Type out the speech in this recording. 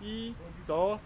一走。